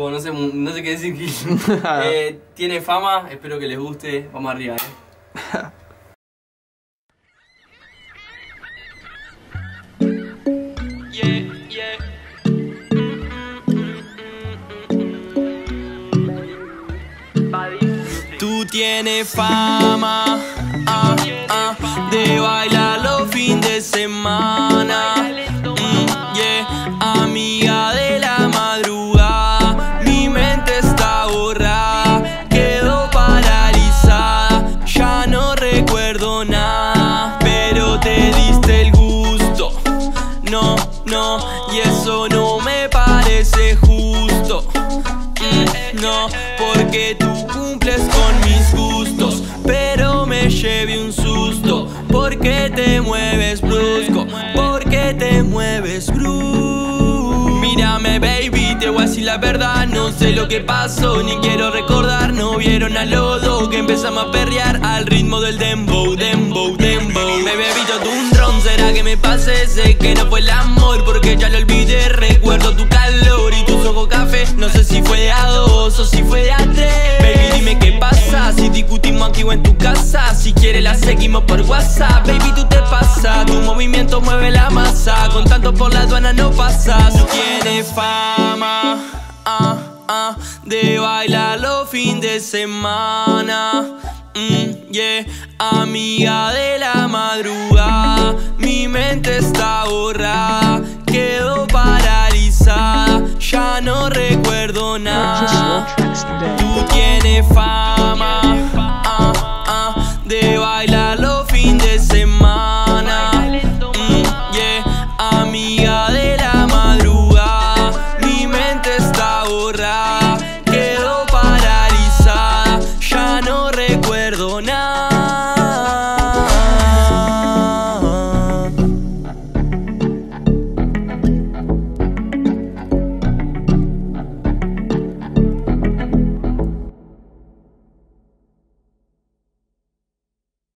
Bueno, no sé, no sé qué decir. eh, tiene fama, espero que les guste. Vamos arriba, eh. Tú tienes fama ah, ah, de bailar los fines de semana. No, y eso no me parece justo. Mm, no, porque tú cumples con mis gustos, pero me lleve un susto. Porque te mueves brusco, porque te mueves brusco. Mírame, baby, te voy a decir la verdad. No sé lo que pasó, ni quiero recordar. No vieron al lodo que empezamos a perrear al ritmo del dembow, que no fue el amor, porque ya lo olvidé. Recuerdo tu calor y tus ojos café. No sé si fue a dos o si fue a tres. Baby, dime qué pasa. Si discutimos aquí o en tu casa. Si quieres, la seguimos por WhatsApp. Baby, tú te pasas. Tu movimiento mueve la masa. Con tanto por la aduana no pasas. Tú tienes fama. Ah, ah, de bailar los fines de semana. Mm, yeah, amiga de You get it from, uh.